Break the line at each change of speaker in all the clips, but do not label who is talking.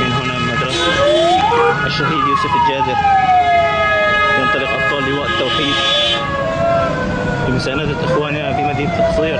من هنا مدرسة الشهيد يوسف الجادر ينطلق أبطال لواء التوحيد. لمساندة إخواننا في مدينة القصير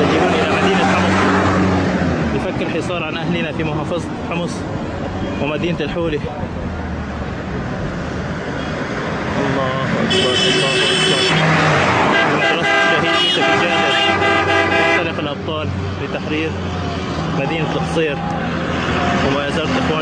يتجهون إلى مدينة حمص. لفك الحصار عن أهلنا في محافظة حمص ومدينة الحوله الله أكبر الله أكبر. في مدرسة الشهيد يوسف الجابر ينطلق الأبطال لتحرير مدينة القصير. وما مدينه حفظ